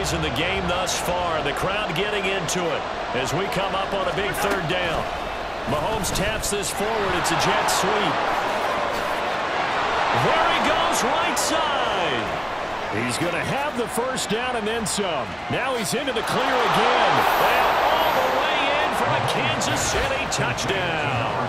plays in the game thus far. The crowd getting into it as we come up on a big third down. Mahomes taps this forward. It's a jet sweep. There he goes right side. He's going to have the first down and then some. Now he's into the clear again. And all the way in for a Kansas City touchdown.